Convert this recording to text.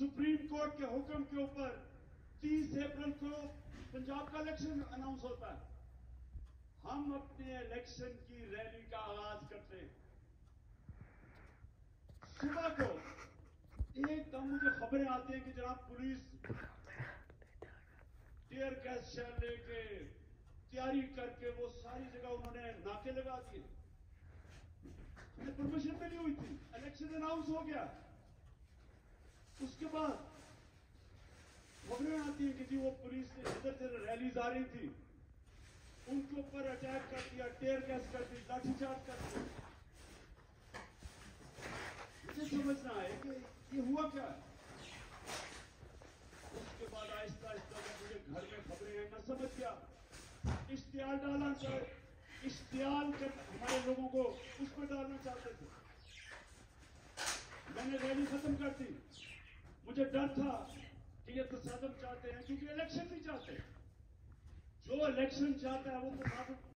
Supreme court کے حکم کے اوپر تیس اپریل کو پنجاب کا الیکشن اناؤنس ہوتا ہے۔ ہم اپنے الیکشن کی ریلی کا آغاز کرتے ہیں۔ صبح کو ایک دم مجھے خبریں آتی ہیں کہ جناب پولیس ٹیئر گیس شہر لے کے تیاری کر کے وہ ساری جگہ انہوں نے ناکے لگا دیے۔ پرمیشن بھی نہیں ہوئی تھی۔ الیکشن اناؤنس ہو گیا۔ بعد خبریں آتی ہیں کہ جی وہ پولیس نے جدھر جدھر رہی تھی، ان کے اوپر اٹیک کر دیا گیس کر دی، لاٹھی چارج کر دیا مجھے سمجھنا ہے کہ یہ ہوا کیا ہے؟ اس کے بعد آہستہ آہستہ میں مجھے گھر میں خبریں ہیں، نہ سمجھ گیا اشتہار ڈالا کر اشتہار کر ہمارے لوگوں کو اس میں ڈالنا چاہتے تھے۔ میں نے ریلی ختم کر دی۔ مجھے ڈر تھا کہ یہ تصادم چاہتے ہیں، کیونکہ الیکشن نہیں چاہتے جو الیکشن چاہتا ہے وہ تصادم